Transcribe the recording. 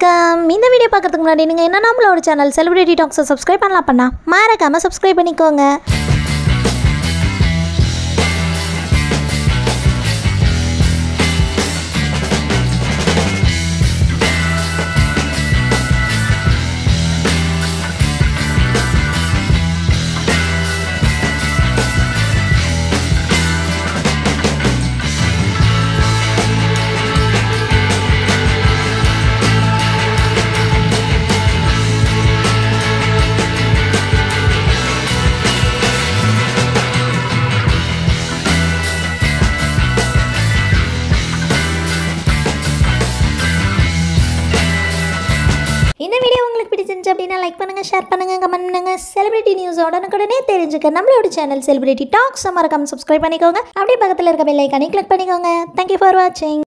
வணக்கம். இந்த வீடியோ பார்க்கறதுக்கு முன்னாடி நீங்கள் என்ன நம்மளோட சேனல் செலிபிரிட்டி டாக்ஸை சப்ஸ்கிரைப் பண்ணலாம் பண்ணா மறக்காமல் சப்ஸ்கிரைப் பண்ணிக்கோங்க. இந்த வீடியோ உங்களுக்கு பிடிச்சிருந்துச்சு அப்படின்னா லைக் பண்ணுங்கள் ஷேர் பண்ணுங்கள் கமெண்ட் பண்ணுங்கள் செலிபிரிட்டி நியூஸ் உடனுக்குடனே தெரிஞ்சுக்க. நம்மளோட சேனல் செலிபிரிட்டி டாக்ஸ் மறக்காம சப்ஸ்கிரைப் பண்ணிக்கோங்க. அப்படியே பக்கத்தில் இருக்க பெல் ஐக்கானே கிளிக் பண்ணிக்கோங்க. தேங்க்யூ ஃபார் வாட்சிங்